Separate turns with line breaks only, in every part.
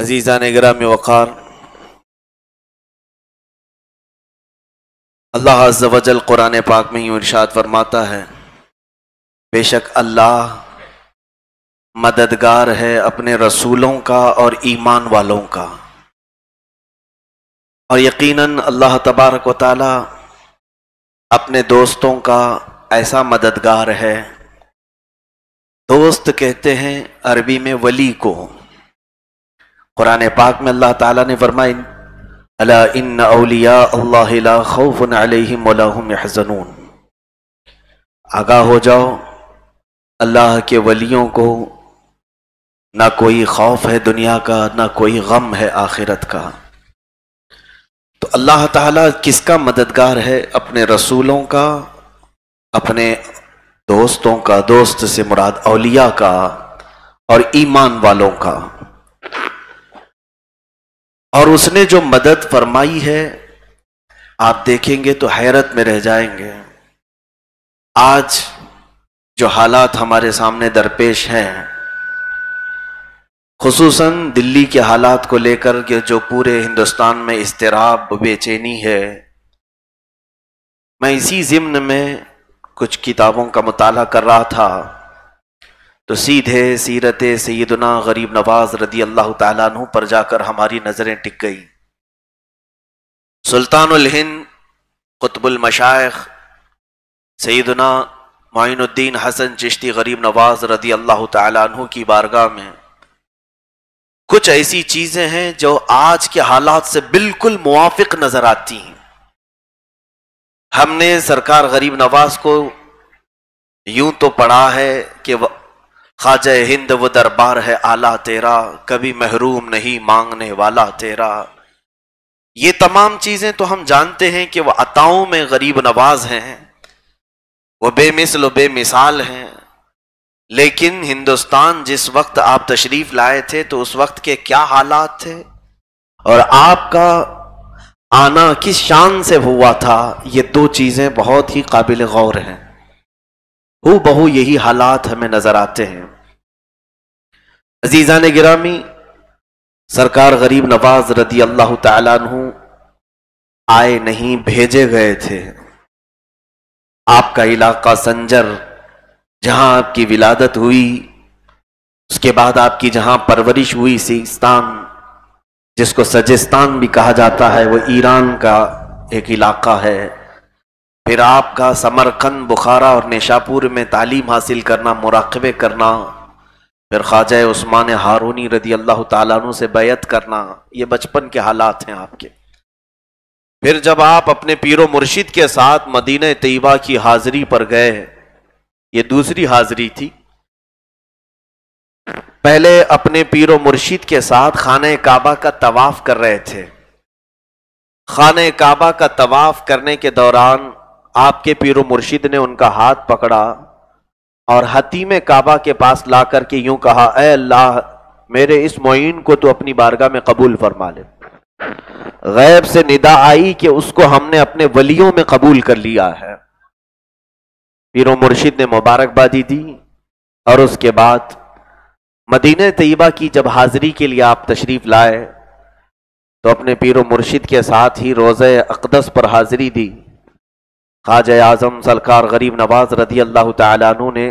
अजीज़ा ने में वक़ार। अल्लाह अज्जवजल कुरान पाक में यूँ इरशाद फरमाता है, बेशक अल्लाह मददगार है अपने रसूलों का और ईमान वालों का। और यकीनन अल्लाह तबारक व ताली अपने दोस्तों का ऐसा मददगार है। दोस्त कहते हैं अरबी में वली को। कुरान पाक में अल्लाह ताला ने फरमाई, अला इन अलिया अल्लाह खौफुन अलैहिम वलाहुम यहज़नून. आगाह हो जाओ, अल्लाह के वलियों को ना कोई खौफ है दुनिया का, ना कोई गम है आखिरत का। तो अल्लाह ताला किसका मददगार है? अपने रसूलों का, अपने दोस्तों का, दोस्त से मुराद अलिया का और ईमान वालों का। और उसने जो मदद फरमाई है, आप देखेंगे तो हैरत में रह जाएँगे। आज जो हालात हमारे सामने दरपेश हैं, खसूसन दिल्ली के हालात को लेकर के जो पूरे हिंदुस्तान में इसतराब बेचैनी है, मैं इसी जिम्न में कुछ किताबों का मुताला कर रहा था। तो सीधे सीरत सैदना गरीब नवाज़ रदी अल्लाह तु पर जाकर हमारी नज़रें टिक गई। सुल्तान हिंद, कुतबुल मशाइ सैदना मोइनुद्दीन हसन चिश्ती गरीब नवाज़ रदी अल्लाह तु की बारगाह में। कुछ ऐसी चीज़ें हैं जो आज के हालात से बिल्कुल मुआफिक नज़र आती हैं। हमने सरकार गरीब नवाज़ को यूँ तो पढ़ा है कि ख्वाजा हिंद वो दरबार है आला तेरा, कभी महरूम नहीं मांगने वाला तेरा। ये तमाम चीज़ें तो हम जानते हैं कि वह अताओं में गरीब नवाज़ हैं, वो बेमिसल बेमिसाल हैं। लेकिन हिंदुस्तान जिस वक्त आप तशरीफ़ लाए थे तो उस वक्त के क्या हालात थे? और आपका आना किस शान से हुआ था? ये दो चीज़ें बहुत ही काबिल गौर हैं। हु बहु यही हालात हमें नज़र आते हैं। अजीजा ने गिरामी, सरकार गरीब नवाज़ रदी अल्लाह तु आए नहीं, भेजे गए थे। आपका इलाका संजर, जहाँ आपकी विलादत हुई, उसके बाद आपकी जहाँ परवरिश हुई, सिस्तान, जिसको सजिस्तान भी कहा जाता है, वो ईरान का एक इलाका है। फिर आपका समरकंद, बुखारा और निशापुर में तालीम हासिल करना, मुराकबे करना, फिर ख्वाजा उस्मान हारूनी रदी अल्लाह तु से बैत करना, ये बचपन के हालात हैं आपके। फिर जब आप अपने पीरो मुर्शिद के साथ मदीन तयबा की हाजिरी पर गए, ये दूसरी हाजिरी थी। पहले अपने पीरो मुर्शिद के साथ खाने काबा का तवाफ कर रहे थे। खाने काबा का तवाफ करने के दौरान आपके पीरो मुर्शिद ने उनका हाथ पकड़ा और हतीम काबा के पास ला करके यूँ कहा, ए अल्लाह, मेरे इस मोइन को तो अपनी बारगाह में कबूल फरमा ले। गैब से निदा आई कि उसको हमने अपने वलियों में कबूल कर लिया है। पीरो मुर्शिद ने मुबारकबादी दी और उसके बाद मदीने तयबा की जब हाजिरी के लिए आप तशरीफ़ लाए तो अपने पीरो मुर्शिद के साथ ही रोज़ अकदस पर हाजिरी दी। ख्वाज आज़म सलकार गरीब नवाज़ रदी अल्लाह तु ने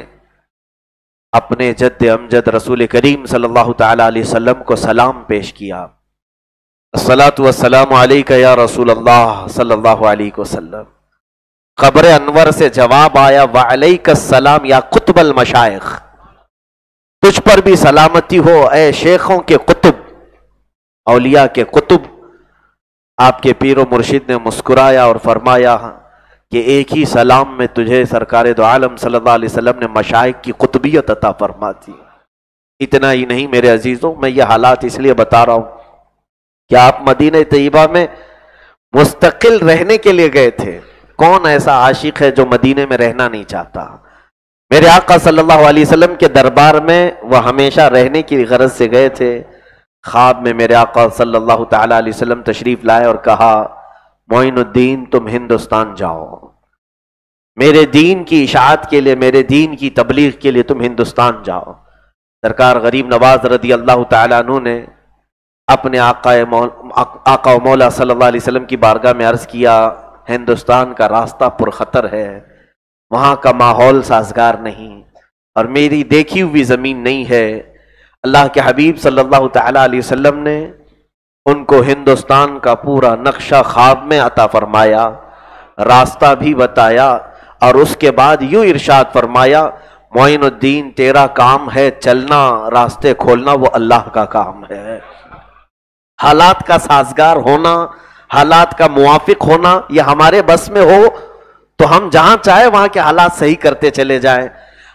अपने जद अमजद रसूल करीम सल्लल्लाहु अलैहि वसल्लम को सलाम पेश किया। असलात या रसूल अल्लाह सल्लल्लाहु अलैहि वसल्लम। खबर अनवर से जवाब आया वालेकम या कुतबल मशाइ तुझ पर भी सलामती हो ए शेखों के कुतुब अलिया के कुतुब। आपके पीर मुर्शिद ने मुस्कुराया और फरमाया कि एक ही सलाम में तुझे सरकार दो आलम सल्लल्लाहु अलैहि वसल्लम ने मशाइक की कुतबियत अता फरमा दी इतना ही नहीं मेरे अजीज़ों, मैं ये हालात इसलिए बता रहा हूँ कि आप मदीन तयबा में मुस्तकिल रहने के लिए गए थे। कौन ऐसा आशिक है जो मदीने में रहना नहीं चाहता? मेरे आका सल्लल्लाहु अलैहि वसल्लम के दरबार में वह हमेशा रहने की गरज से गए थे। ख्वाब में मेरे आका सल्लल्लाहु अलैहि वसल्लम तशरीफ़ लाए और कहा मोइनुद्दीन, तुम हिंदुस्तान जाओ। मेरे दीन की इशात के लिए, मेरे दीन की तबलीग के लिए तुम हिंदुस्तान जाओ। सरकार गरीब नवाज़ रदी अल्लाह तु ने अपने आका आका मौला सल्लल्लाहु अलैहि वसल्लम की बारगाह में अर्ज़ किया, हिंदुस्तान का रास्ता पुरखतर है, वहाँ का माहौल साजगार नहीं, और मेरी देखी हुई ज़मीन नहीं है। अल्लाह के हबीब सल्लल्लाहु अलैहि वसल्लम ने उनको हिंदुस्तान का पूरा नक्शा ख्वाब में अता फरमाया, रास्ता भी बताया और उसके बाद यूँ इरशाद फरमाया, मोइनुद्दीन, तेरा काम है चलना, रास्ते खोलना, वो अल्लाह का काम है। हालात का साजगार होना, हालात का मुआफिक होना यह हमारे बस में हो तो हम जहाँ चाहे वहाँ के हालात सही करते चले जाएँ।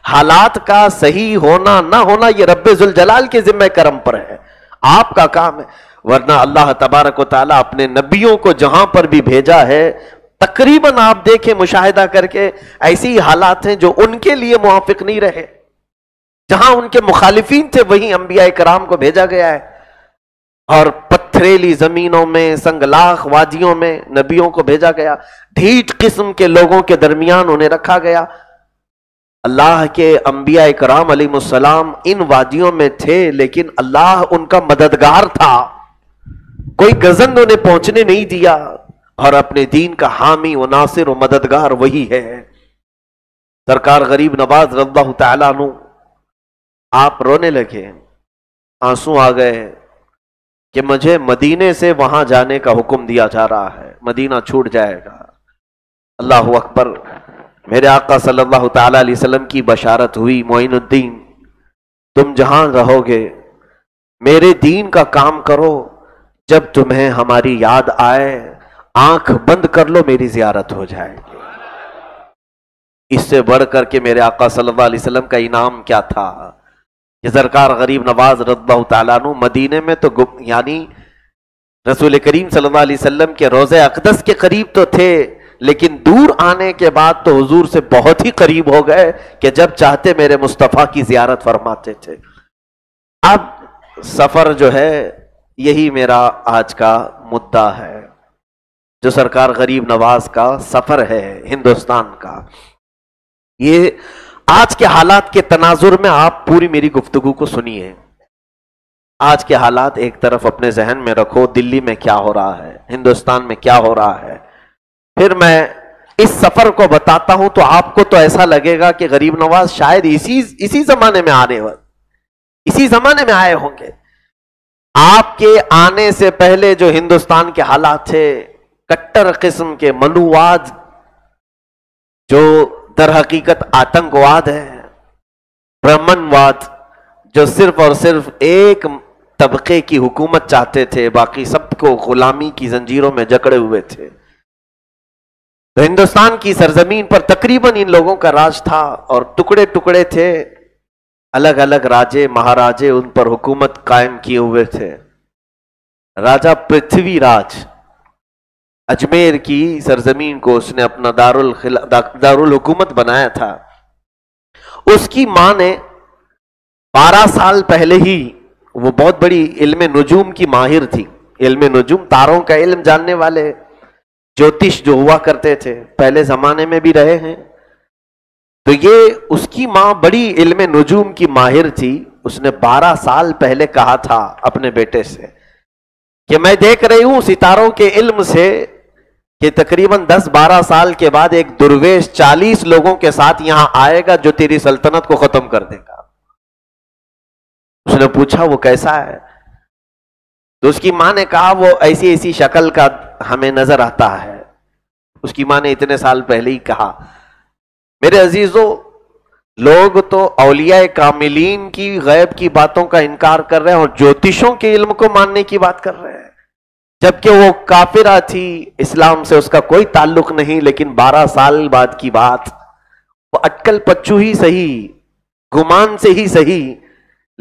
हालात का सही होना, ना होना यह रब्बे जुल जलाल के जिम्मे करम पर है। आपका काम है। वरना अल्लाह तबारक ताला अपने नबियों को जहाँ पर भी भेजा है, तकरीबन आप देखें, मुशाहिदा करके, ऐसी ही हालात हैं जो उनके लिए मुआफिक नहीं रहे। जहाँ उनके मुखालिफिन थे, वहीं अंबिया कराम को भेजा गया है। और पत्थरेली जमीनों में, संगलाख वादियों में नबियों को भेजा गया। ढीठ किस्म के लोगों के दरमियान उन्हें रखा गया। अल्लाह के अंबिया कराम सलाम इन वादियों में थे, लेकिन अल्लाह उनका मददगार था। कोई गजन उन्हें पहुँचने नहीं दिया, और अपने दीन का हामी व नासिर व मददगार वही है। सरकार गरीब नवाज़ रब्बा तु आप रोने लगे, आँसू आ गए कि मुझे मदीने से वहाँ जाने का हुक्म दिया जा रहा है। मदीना छूट जाएगा। अल्लाह अकबर, मेरे आका सल्लल्लाहु अलैहि वसल्लम की बशारत हुई, मोइनुद्दीन, तुम जहाँ रहोगे, मेरे दीन का काम करो जब तुम्हें हमारी याद आए, आँख बंद कर लो, मेरी जियारत हो जाएगी इससे बढ़ करके मेरे आका सल्लल्लाहु अलैहि वसल्लम का इनाम क्या था? कि सरकार गरीब नवाज़ रद्बा मदीने में तो यानी रसूल करीम सल्लल्लाहु अलैहि वसल्लम के रोज़े अकदस के करीब तो थे, लेकिन दूर आने के बाद तो हुजूर से बहुत ही करीब हो गए कि जब चाहते मेरे मुस्तफ़ा की जियारत फरमाते थे। अब सफ़र जो है यही मेरा आज का मुद्दा है, जो सरकार गरीब नवाज़ का सफ़र है, हिंदुस्तान का। ये आज के हालात के तनाजुर में आप पूरी मेरी गुफ्तगु को सुनिए। आज के हालात एक तरफ़ अपने जहन में रखो, दिल्ली में क्या हो रहा है, हिंदुस्तान में क्या हो रहा है। फिर मैं इस सफ़र को बताता हूँ तो आपको तो ऐसा लगेगा कि गरीब नवाज़ शायद इसी इसी जमाने में आने वाले इसी जमाने में आए होंगे। आपके आने से पहले जो हिंदुस्तान के हालात थे, कट्टर किस्म के मनुवाद, जो दर हकीकत आतंकवाद है, ब्राह्मणवाद, जो सिर्फ़ और सिर्फ़ एक तबके की हुकूमत चाहते थे, बाकी सबको गुलामी की जंजीरों में जकड़े हुए थे। तो हिंदुस्तान की सरजमीन पर तकरीबन इन लोगों का राज था और टुकड़े टुकड़े थे। अलग अलग राजे, महाराजे उन पर हुकूमत कायम किए हुए थे। राजा पृथ्वीराज, अजमेर की सरजमीन को उसने अपना दारुल दारुल हुकूमत बनाया था। उसकी माँ ने बारह साल पहले ही, वो बहुत बड़ी इल्म नजूम की माहिर थी। इल्म नजूम, तारों का इल्म जानने वाले ज्योतिष जो हुआ करते थे, पहले जमाने में भी रहे हैं। तो ये उसकी माँ बड़ी इल्म नजूम की माहिर थी। उसने बारह साल पहले कहा था अपने बेटे से कि मैं देख रही हूँ सितारों के इल्म से कि तकरीबन 10-12 साल के बाद एक दुर्वेश 40 लोगों के साथ यहाँ आएगा जो तेरी सल्तनत को खत्म कर देगा। उसने पूछा, वो कैसा है? तो उसकी माँ ने कहा, वो ऐसी ऐसी शक्ल का हमें नज़र आता है। उसकी माँ ने इतने साल पहले ही कहा मेरे अजीजों, लोग तो अलिया कामिलीन की गैब की बातों का इनकार कर रहे हैं और ज्योतिषों के इल्म को मानने की बात कर रहे हैं। जबकि वो काफिरा थी, इस्लाम से उसका कोई ताल्लुक नहीं, लेकिन 12 साल बाद की बात। वो अटकल पच्चू ही सही, गुमान से ही सही,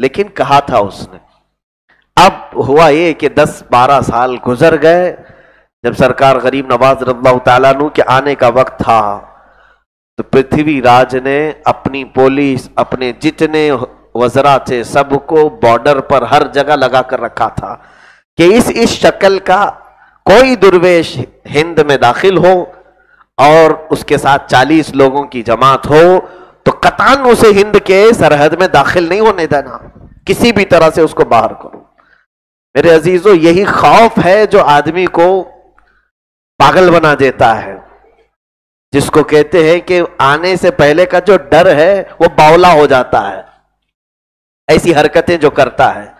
लेकिन कहा था उसने। अब हुआ ये कि 10-12 साल गुजर गए, जब सरकार गरीब नवाज़ रल्ला तु के आने का वक्त था। तो पृथ्वी राज ने अपनी पुलिस अपने जितने वजरा थे, सबको बॉर्डर पर हर जगह लगा कर रखा था कि इस इस शक्ल का कोई दुर्वेश हिंद में दाखिल हो और उसके साथ 40 लोगों की जमात हो तो कतान उसे हिंद के सरहद में दाखिल नहीं होने देना। किसी भी तरह से उसको बाहर करो। मेरे अजीजों, यही खौफ है जो आदमी को पागल बना देता है। जिसको कहते हैं कि आने से पहले का जो डर है, वो बावला हो जाता है। ऐसी हरकतें जो करता है।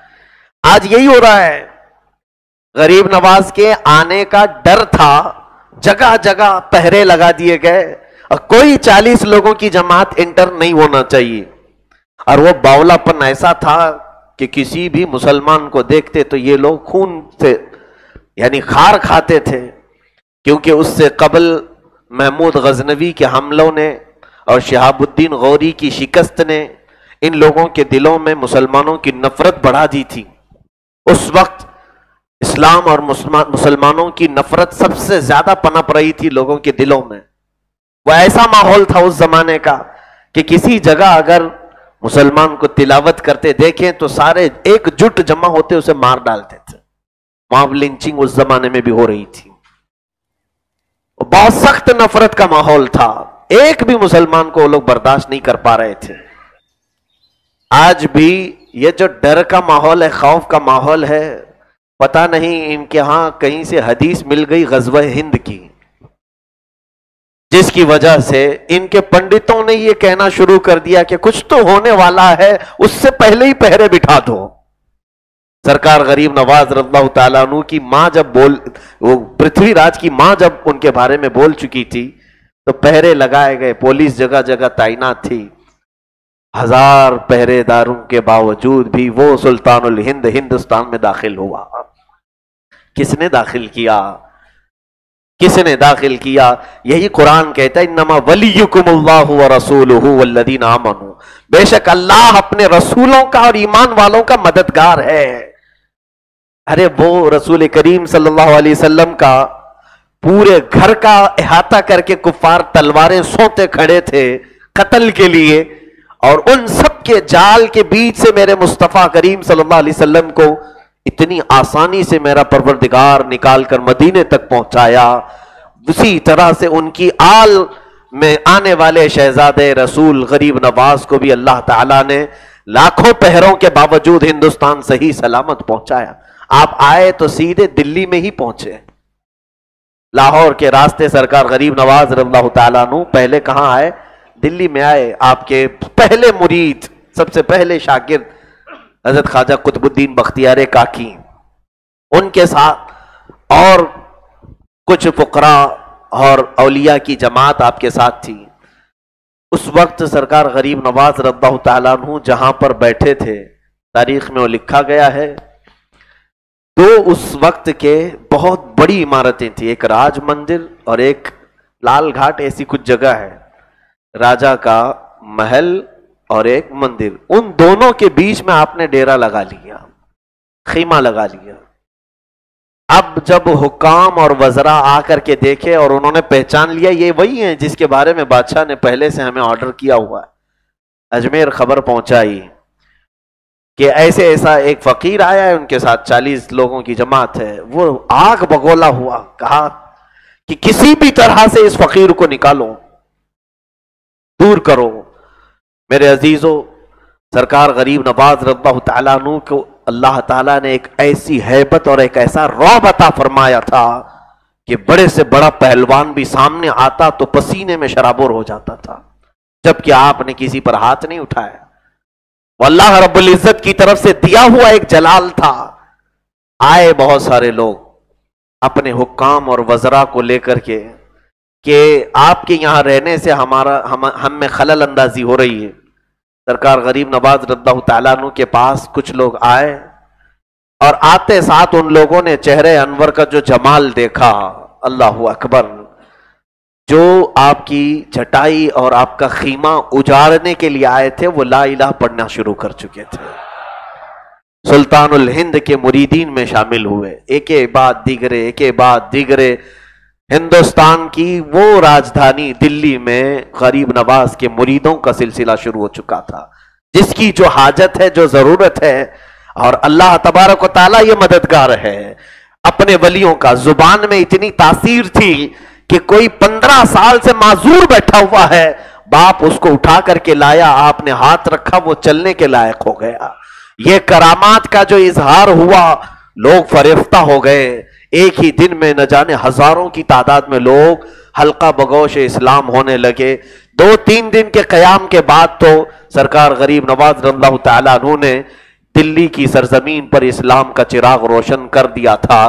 आज यही हो रहा है। गरीब नवाज़ के आने का डर था। जगह जगह पहरे लगा दिए गए। और कोई चालीस लोगों की जमात इंटर नहीं होना चाहिए। और वो बावलापन ऐसा था कि किसी भी मुसलमान को देखते तो ये लोग खून से, यानी खार खाते थे। क्योंकि उससे कबल महमूद गजनवी के हमलों ने और शहाबुद्दीन गौरी की शिकस्त ने इन लोगों के दिलों में मुसलमानों की नफरत बढ़ा दी थी। उस वक्त इस्लाम और मुसलमानों की नफरत सबसे ज़्यादा पनप रही थी लोगों के दिलों में। वह ऐसा माहौल था उस जमाने का कि किसी जगह अगर मुसलमान को तिलावत करते देखें तो सारे एकजुट जमा होते उसे मार डालते थे। वहाँ लिंचिंग उस जमाने में भी हो रही थी। बहुत सख्त नफरत का माहौल था। एक भी मुसलमान को वो लोग बर्दाश्त नहीं कर पा रहे थे। आज भी ये जो डर का माहौल है, खौफ का माहौल है, पता नहीं इनके यहाँ कहीं से हदीस मिल गई गजब हिंद की, जिसकी वजह से इनके पंडितों ने यह कहना शुरू कर दिया कि कुछ तो होने वाला है, उससे पहले ही पहरे बिठा दो। सरकार गरीब नवाज़ रल्लाह तु की माँ जब बोल, वो पृथ्वीराज की माँ जब उनके बारे में बोल चुकी थी तो पहरे लगाए गए, पुलिस जगह जगह तैनात थी। हज़ार पहरेदारों के बावजूद भी वो सुल्तानुल हिंद हिंदुस्तान में दाखिल हुआ। किसने दाखिल किया? किसने दाखिल किया? यही कुरान कहता है नमा वलीकुम रसूल वल्लदीन आमनु। बेशक अल्लाह अपने रसूलों का और ईमान वालों का मददगार है। अरे वो रसूल करीम सल्लल्लाहु अलैहि वसल्लम का पूरे घर का अहाता करके कुफार तलवारें सोते खड़े थे कत्ल के लिए, और उन सब के जाल के बीच से मेरे मुस्तफ़ा करीम सल्लल्लाहु अलैहि वसल्लम को इतनी आसानी से मेरा परवरदिगार निकाल कर मदीने तक पहुँचाया। उसी तरह से उनकी आल में आने वाले शहजादे रसूल गरीब नवाज़ को भी अल्लाह ताला ने लाखों पहरों के बावजूद हिंदुस्तान सही सलामत पहुँचाया। आप आए तो सीधे दिल्ली में ही पहुँचे। लाहौर के रास्ते सरकार गरीब नवाज़ रल्लाह तु पहले कहाँ आए? दिल्ली में आए, आपके पहले मुरीद, सबसे पहले शागिर्द, हज़रत ख्वाजा कुतुबुद्दीन बख्तियार काकी। उनके साथ और कुछ फुकरा और अलिया की जमात आपके साथ थी। उस वक्त सरकार गरीब नवाज़ रद्दा तु जहाँ पर बैठे थे, तारीख में वो लिखा गया है दो उस वक्त के बहुत बड़ी इमारतें थी, एक राज मंदिर और एक लाल घाट ऐसी कुछ जगह है, राजा का महल और एक मंदिर। उन दोनों के बीच में आपने डेरा लगा लिया, खीमा लगा लिया। अब जब हुकाम और वजरा आकर के देखे और उन्होंने पहचान लिया, ये वही है जिसके बारे में बादशाह ने पहले से हमें ऑर्डर किया हुआ है। अजमेर खबर पहुंचाई। कि ऐसे ऐसा एक फकीर आया है, उनके साथ चालीस लोगों की जमात है। वो आग बगोला हुआ, कहा कि किसी भी तरह से इस फकीर को निकालो, दूर करो। मेरे अजीजों, सरकार गरीब नवाज़ रब्बा तु को अल्लाह ताला ने एक ऐसी हैबत और एक ऐसा रौब अता फरमाया था कि बड़े से बड़ा पहलवान भी सामने आता तो पसीने में शराबोर हो जाता था, जबकि आपने किसी पर हाथ नहीं उठाया। अल्लाह रब्बुल इज़्ज़त की तरफ़ से दिया हुआ एक जलाल था। आए बहुत सारे लोग अपने हुक्काम और वजरा को लेकर के कि आपके यहाँ रहने से हमारा, हम हम में खलल अंदाजी हो रही है। सरकार गरीब नवाज़ रद्दा के पास कुछ लोग आए और आते साथ उन लोगों ने चेहरे अनवर का जो जमाल देखा, अल्लाह अकबर। जो आपकी चटाई और आपका खीमा उजाड़ने के लिए आए थे, वो ला इलाह पढ़ना शुरू कर चुके थे। सुल्तानुल हिंद के मुरीदीन में शामिल हुए। एक बाद दिगरे, एक बाद दिगरे। हिंदुस्तान की वो राजधानी दिल्ली में गरीब नवाज़ के मुरीदों का सिलसिला शुरू हो चुका था। जिसकी जो हाजत है, जो ज़रूरत है, और अल्लाह तबारक ताला ये मददगार है। अपने वलियों का ज़ुबान में इतनी तासीर थी कि कोई पंद्रह साल से माजूर बैठा हुआ है, बाप उसको उठा करके लाया, आपने हाथ रखा, वो चलने के लायक हो गया। ये करामात का जो इजहार हुआ, लोग फरेफ्ता हो गए। एक ही दिन में न जाने हज़ारों की तादाद में लोग हल्का बगोश इस्लाम होने लगे। दो तीन दिन के कयाम के बाद तो सरकार गरीब नवाज़ रल्ला तु ने दिल्ली की सरजमीन पर इस्लाम का चिराग रोशन कर दिया था।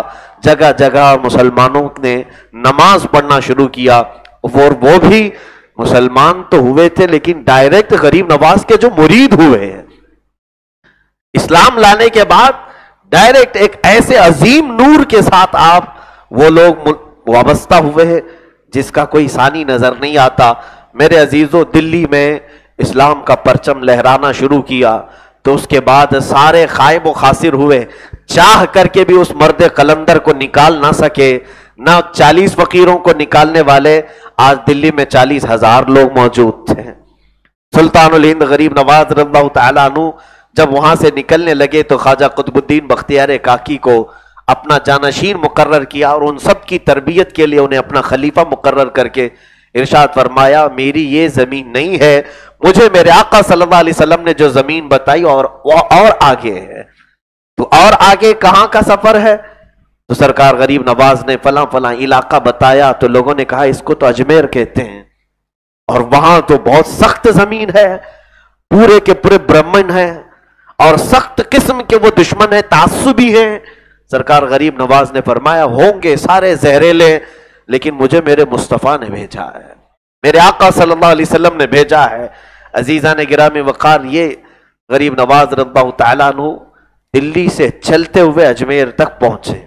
जगह जगह मुसलमानों ने नमाज़ पढ़ना शुरू किया और वो भी मुसलमान तो हुए थे, लेकिन डायरेक्ट गरीब नवाज़ के जो मुरीद हुए हैं। इस्लाम लाने के बाद डायरेक्ट एक ऐसे अजीम नूर के साथ आप वो लोग वाबस्ता हुए हैं, जिसका कोई सानी नज़र नहीं आता। मेरे अजीजों, दिल्ली में इस्लाम का परचम लहराना शुरू किया। तो उसके बाद सारे खायब खासिर हुए। चाह करके भी उस मर्द कलंदर को निकाल ना सके, ना चालीस फकीरों को निकालने वाले। आज दिल्ली में चालीस हज़ार लोग मौजूद थे। सुल्तान हिंद गरीब नवाज़ रल्ला जब वहाँ से निकलने लगे तो ख्वाजा कुतुबुद्दीन बख्तियार काकी को अपना जानशीन मुकर्र किया और उन सब की तरबियत के लिए उन्हें अपना खलीफा मुकर्र करके इरशाद फरमाया, मेरी ये ज़मीन नहीं है मुझे मेरे आका सल्लल्लाहु अलैहि वसल्लम ने जो ज़मीन बताई और और आगे है। तो और आगे कहाँ का सफ़र है? तो सरकार गरीब नवाज़ ने फला फला इलाका बताया तो लोगों ने कहा, इसको तो अजमेर कहते हैं। और वहाँ तो बहुत सख्त ज़मीन है, पूरे के पूरे ब्राह्मण है, और सख्त किस्म के वो दुश्मन है, तासुबी है। सरकार गरीब नवाज़ ने फरमाया, होंगे सारे जहरेले, लेकिन मुझे मेरे मुस्तफ़ा ने भेजा है। मेरे आका सल्लल्लाहु अलैहि वसल्लम ने भेजा है। अजीजा ने गिरा में वक़ार, ये गरीब नवाज़ रब्बा दिल्ली से चलते हुए अजमेर तक पहुँचे।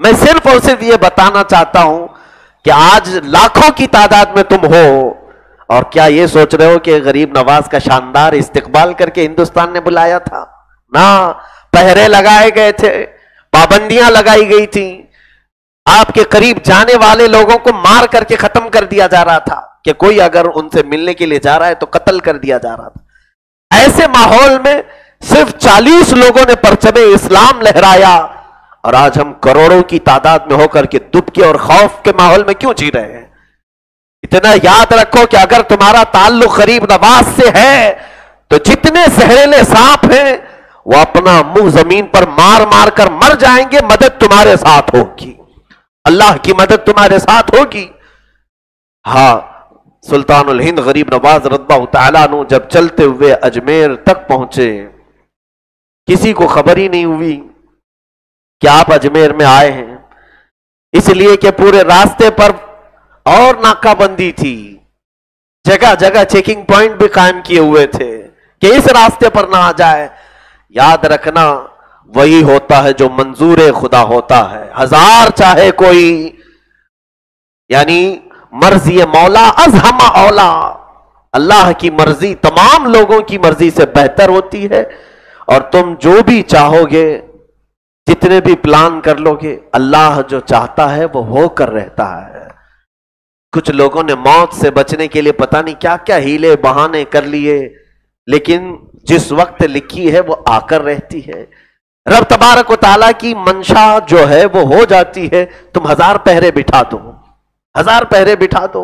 मैं सिर्फ़ और सिर्फ़ ये बताना चाहता हूँ कि आज लाखों की तादाद में तुम हो और क्या ये सोच रहे हो कि गरीब नवाज़ का शानदार इस्तेकबाल करके हिंदुस्तान ने बुलाया था? ना, पहरे लगाए गए थे, पाबंदियाँ लगाई गई थी। आपके करीब जाने वाले लोगों को मार करके खत्म कर दिया जा रहा था। कि कोई अगर उनसे मिलने के लिए जा रहा है तो कत्ल कर दिया जा रहा था। ऐसे माहौल में सिर्फ़ 40 लोगों ने परचमे इस्लाम लहराया और आज हम करोड़ों की तादाद में होकर के दुबके और खौफ के माहौल में क्यों जी रहे हैं? इतना याद रखो कि अगर तुम्हारा ताल्लुक गरीब नवाज़ से है तो जितने जहरीले सांप हैं, वो अपना मुँह ज़मीन पर मार मार कर मर जाएँगे, मदद तुम्हारे साथ होगी। अल्लाह की मदद तुम्हारे साथ होगी। हा सुल्तान हिंद गरीब नवाज़ रद्बा जब चलते हुए अजमेर तक पहुँचे। किसी को खबर ही नहीं हुई कि आप अजमेर में आए हैं। इसलिए कि पूरे रास्ते पर और नाकाबंदी थी। जगह जगह चेकिंग पॉइंट भी कायम किए हुए थे कि इस रास्ते पर ना आ जाए। याद रखना, वही होता है जो मंजूर खुदा होता है। हज़ार चाहे कोई, यानी मर्ज़ी मौला अज हम औला अल्लाह की मर्ज़ी, तमाम लोगों की मर्ज़ी से बेहतर होती है। और तुम जो भी चाहोगे, जितने भी प्लान कर लोगे, अल्लाह जो चाहता है, वो होकर रहता है। कुछ लोगों ने मौत से बचने के लिए पता नहीं क्या क्या हीले बहाने कर लिए, लेकिन जिस वक्त लिखी है, वो आकर रहती है। रब तबारक ताला की मंशा जो है, वो हो जाती है। तुम हज़ार पहरे बिठा दो। हज़ार पहरे बिठा दो।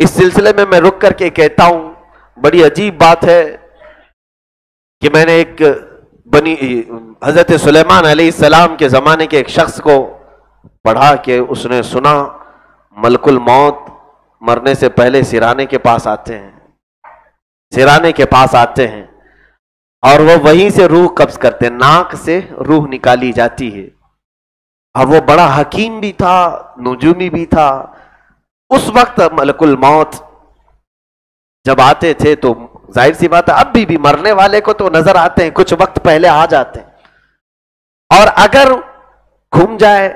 इस सिलसिले में मैं रुक करके कहता हूँ, बड़ी अजीब बात है कि मैंने एक बनी, हज़रत सुलेमान सलाम के ज़माने के एक शख्स को पढ़ा के उसने सुना, मलकुल मौत मरने से पहले सिराने के पास आते हैं। सिराने के पास आते हैं और वो वहीं से रूह कब्ज करते हैं, नाक से रूह निकाली जाती है। और वो बड़ा हकीम भी था नजूमी भी था। उस वक्त मलकुल मौत जब आते थे तो ज़ाहिर सी बात है अब भी, भी मरने वाले को तो नज़र आते हैं कुछ वक्त पहले आ जाते हैं। और अगर घूम जाए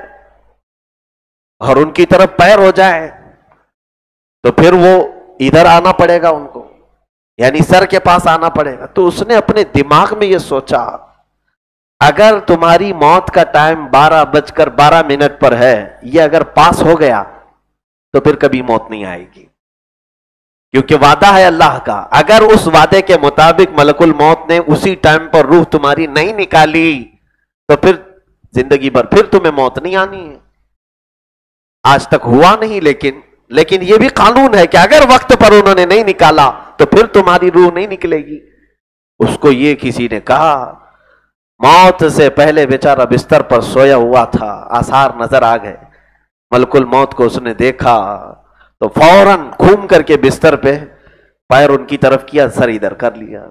और उनकी तरफ़ पैर हो जाए तो फिर वो इधर आना पड़ेगा उनको यानी सर के पास आना पड़ेगा। तो उसने अपने दिमाग में ये सोचा अगर तुम्हारी मौत का टाइम बारह बजकर बारह मिनट पर है यह अगर पास हो गया तो फिर कभी मौत नहीं आएगी। क्योंकि वादा है अल्लाह का। अगर उस वादे के मुताबिक मलकुल मौत ने उसी टाइम पर रूह तुम्हारी नहीं निकाली तो फिर ज़िंदगी भर फिर तुम्हें मौत नहीं आनी है। आज तक हुआ नहीं लेकिन लेकिन यह भी कानून है कि अगर वक्त पर उन्होंने नहीं निकाला तो फिर तुम्हारी रूह नहीं निकलेगी। उसको ये किसी ने कहा मौत से पहले बेचारा बिस्तर पर सोया हुआ था, आसार नज़र आ गए। मलकुल मौत को उसने देखा तो फ़ौरन घूम करके बिस्तर पे पैर उनकी तरफ़ किया, सर इधर कर लिया।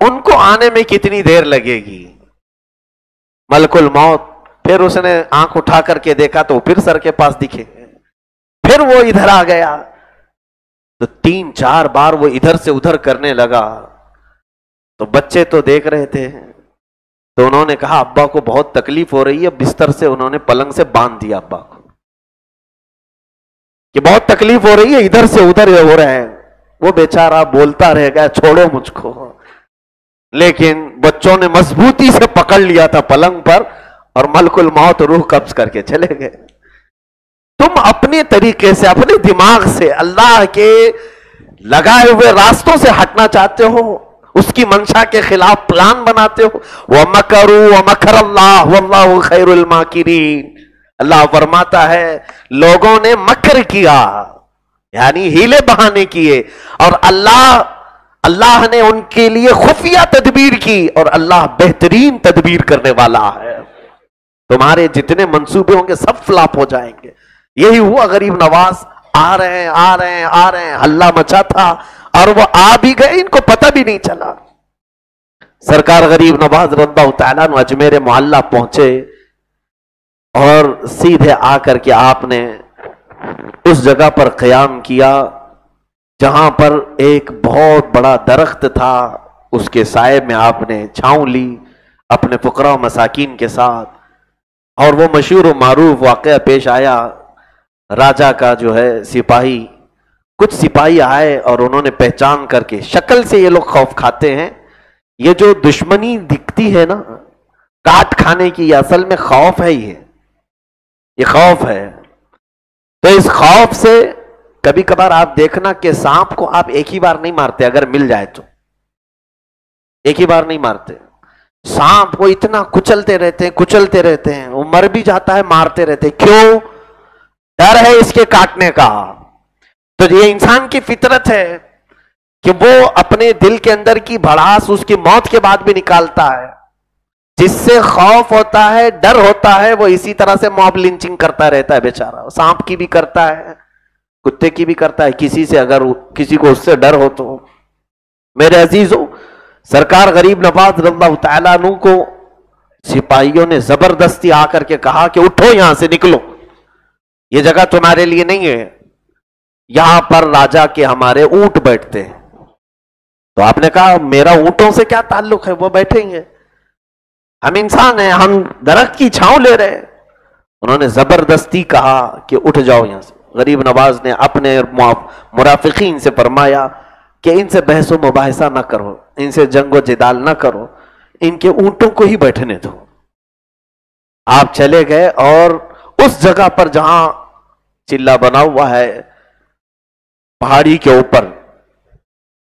उनको आने में कितनी देर लगेगी? मलकुल मौत, फिर उसने आँख उठा करके देखा तो फिर सर के पास दिखे। फिर वो इधर आ गया। तो तीन चार बार वो इधर से उधर करने लगा। तो बच्चे तो देख रहे थे। तो उन्होंने कहा, अब्बा को बहुत तकलीफ़ हो रही है, बिस्तर से उन्होंने पलंग से बाँध दिया अब्बा को। कि बहुत तकलीफ़ हो रही है, इधर से उधर हो रहे हैं। वो बेचारा बोलता रह गया, छोड़ो मुझको। लेकिन बच्चों ने मजबूती से पकड़ लिया था पलंग पर और मलकुल मौत रूह कब्ज करके चले गए। तुम अपने तरीके से, अपने दिमाग से अल्लाह के लगाए हुए रास्तों से हटना चाहते हो। उसकी मंशा के खिलाफ प्लान बनाते हो। वह मकरू व मकर अल्लाह माकिरीन। अल्लाह फरमाता है, लोगों ने मकर किया, यानी हीले बहाने किए, और अल्लाह अल्लाह ने उनके लिए खुफिया तदबीर की, और अल्लाह बेहतरीन तदबीर करने वाला है। तुम्हारे जितने मंसूबे होंगे सब फ्लॉप हो जाएँगे। यही हुआ, गरीब नवाज़, आ रहे हैं, आ रहे हैं, आ रहे हैं, हल्ला मचा था। और वो आ भी गए, इनको पता भी नहीं चला। सरकार गरीब नवाज़ रद्दा अजमेर मोहल्ला पहुँचे और सीधे आकर के आपने उस जगह पर क्याम किया, जहाँ पर एक बहुत बड़ा दरख्त था, उसके साय में आपने छाऊ ली अपने फकरा मसाकिन के साथ। और वो मशहूर मारूफ वाक़ पेश आया, राजा का जो है सिपाही कुछ सिपाही आए और उन्होंने पहचान करके, शक्ल से ये लोग खौफ खाते हैं। ये जो दुश्मनी दिखती है ना, काट खाने की असल में खौफ है ये। ये खौफ है। तो इस खौफ से कभी कभार आप देखना कि सांप को आप एक ही बार नहीं मारते, अगर मिल जाए तो। एक ही बार नहीं मारते। सांप को इतना कुचलते रहते हैं, कुचलते रहते हैं। वो मर भी जाता है, मारते रहते क्यों? डर है इसके काटने का। तो ये इंसान की फितरत है कि वो अपने दिल के अंदर की भड़ास उसकी मौत के बाद भी निकालता है। जिससे खौफ होता है, डर होता है, वो इसी तरह से मॉब लिंचिंग करता रहता है बेचारा। सांप की भी करता है, कुत्ते की भी करता है। किसी से अगर किसी को उससे डर हो तो। मेरे अज़ीज़ हो सरकार गरीब नवाज़ रल्ला तु को सिपाहियों ने ज़बरदस्ती आकर के कहा कि उठो यहाँ से निकलो। ये जगह तुम्हारे लिए नहीं है। यहाँ पर राजा के हमारे ऊँट बैठते हैं। तो आपने कहा, मेरा ऊंटों से क्या ताल्लुक है? वो बैठेंगे। हम इंसान हैं, हम दरख्त की छांव ले रहे हैं। उन्होंने ज़बरदस्ती कहा कि उठ जाओ यहाँ से। गरीब नवाज़ ने अपने मुराफिकीन से फरमाया कि इनसे बहसो मुबासा ना करो। इनसे जंगो जिदाल ना करो। इनके ऊंटों को ही बैठने दो। आप चले गए और उस जगह पर जहाँ चिल्ला बना हुआ है पहाड़ी के ऊपर।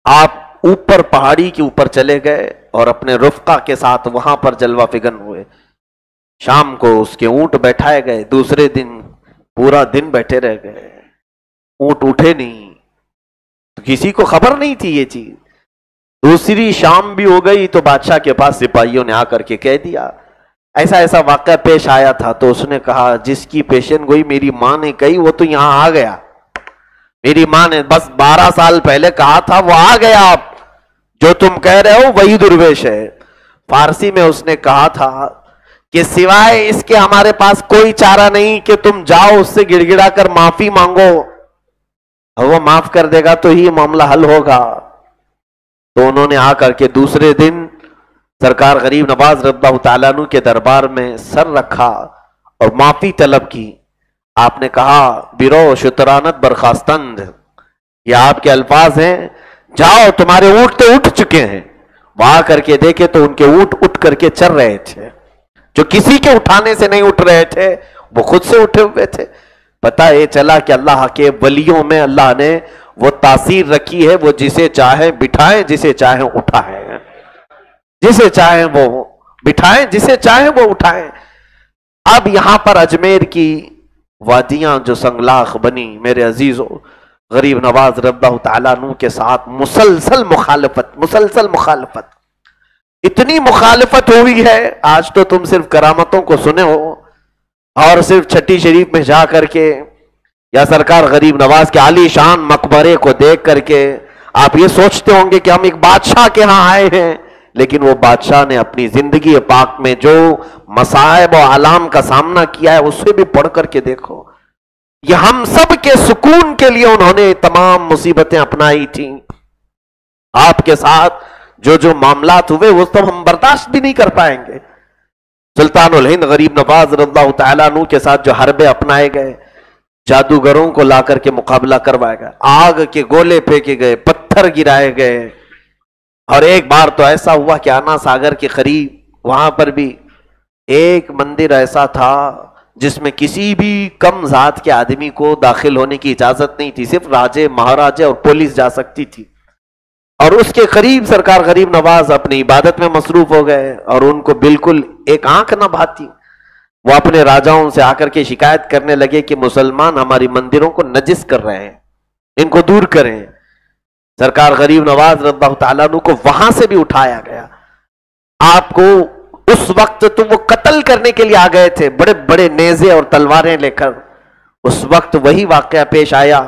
आप ऊपर पहाड़ी के ऊपर चले गए और अपने रुफका के साथ वहाँ पर जलवा फिगन हुए। शाम को उसके ऊँट बैठाए गए, दूसरे दिन पूरा दिन बैठे रह गए। ऊँट उठे नहीं। तो किसी को खबर नहीं थी ये चीज़। दूसरी शाम भी हो गई तो बादशाह के पास सिपाहियों ने आकर के कह दिया, ऐसा ऐसा वाक्य पेश आया था। तो उसने कहा, जिसकी पेशन गोई मेरी माँ ने कही, वो तो यहाँ आ गया। मेरी माँ ने बस बारह साल पहले कहा था, वो आ गया आप। जो तुम कह रहे हो, वही दुर्वेश है। फारसी में उसने कहा था कि सिवाय इसके हमारे पास कोई चारा नहीं कि तुम जाओ, उससे गिड़गिड़ा कर माफ़ी मांगो। और वो माफ़ कर देगा तो ही मामला हल होगा। तो उन्होंने आकर के दूसरे दिन सरकार गरीब नवाज़ रब्बा के दरबार में सर रखा और माफ़ी तलब की। आपने कहा बिरो शुतरानत बर्खास्तंद। ये आपके अल्फाज हैं। जाओ, तुम्हारे ऊँट तो उठ चुके हैं। वहाँ करके देखे तो उनके ऊँट उठ करके चल रहे थे। जो किसी के उठाने से नहीं उठ रहे थे, वो खुद से उठे हुए थे। पता ये चला कि अल्लाह के वलियों में अल्लाह ने वो तासीर रखी है, वो जिसे चाहे बिठाए, जिसे चाहे उठाए। जिसे चाहे वो बिठाए, जिसे चाहे वो उठाए। अब यहाँ पर अजमेर की वादियाँ जो संगलाख बनी, मेरे अजीजों गरीब नवाज़ रब्बा तु के साथ मुसलसल मुखालफत मुसलसल मुखालफत। इतनी मुखालफत हुई है, आज तो तुम सिर्फ़ करामतों को सुने हो, और सिर्फ़ छठी शरीफ में जा करके, या सरकार गरीब नवाज़ के आली शान मकबरे को देख करके, आप ये सोचते होंगे कि हम एक बादशाह के यहाँ आए हैं लेकिन वो बादशाह ने अपनी ज़िंदगी पाक में जो मसायब और आलाम का सामना किया है, उसे भी पढ़ करके देखो। ये हम सब के सुकून के लिए उन्होंने तमाम मुसीबतें अपनाई थी। आपके साथ जो जो मामला हुए, वो तो हम बर्दाश्त भी नहीं कर पाएँगे। सुल्तान हिंद गरीब नवाज़ तु के साथ जो हरबे अपनाए गए, जादूगरों को ला करके मुकाबला करवाया गया। आग के गोले फेंके गए, पत्थर गिराए गए। और एक बार तो ऐसा हुआ कि आना सागर के करीब, वहाँ पर भी एक मंदिर ऐसा था, जिसमें किसी भी कम जात के आदमी को दाखिल होने की इजाज़त नहीं थी, सिर्फ़ राजे, महाराजे और पुलिस जा सकती थी। और उसके करीब सरकार गरीब नवाज़ अपनी इबादत में मसरूफ हो गए और उनको बिल्कुल एक आँख ना भाती। वो अपने राजाओं से आकर के शिकायत करने लगे कि मुसलमान हमारी मंदिरों को नजिस कर रहे हैं, इनको दूर करें। सरकार गरीब नवाज़ रब्बा को वहाँ से भी उठाया गया। आपको उस वक्त तो वो कत्ल करने के लिए आ गए थे, बड़े बड़े नेजे और तलवारें लेकर। उस वक्त वही वाक्य पेश आया,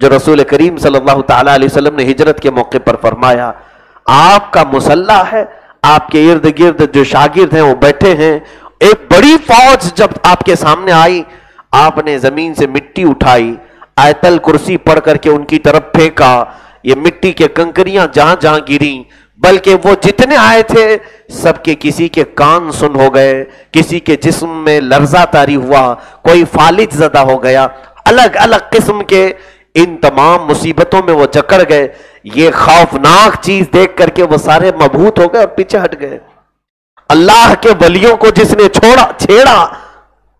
जो रसूल करीम सल्लल्लाहु ने हिजरत के मौके पर फरमाया, आपका मुसल्ला है, आपके इर्द गिर्द जो शागिर्द हैं वो बैठे हैं। एक बड़ी फौज जब आपके सामने आई, आपने ज़मीन से मिट्टी उठाई, आयतल कुर्सी पढ़ करके उनकी तरफ़ फेंका ये मिट्टी के कंकरियाँ जहाँ जहाँ गिरी, बल्कि वो जितने आए थे, सबके किसी के कान सुन हो गए, किसी के जिस्म में लर्जा तारी हुआ, कोई फालिज जदा हो गया। अलग अलग किस्म के इन तमाम मुसीबतों में वो जकड़ गए। ये खौफनाक चीज़ देख करके वो सारे मबूत हो गए और पीछे हट गए। अल्लाह के वलियों को जिसने छोड़ा, छेड़ा,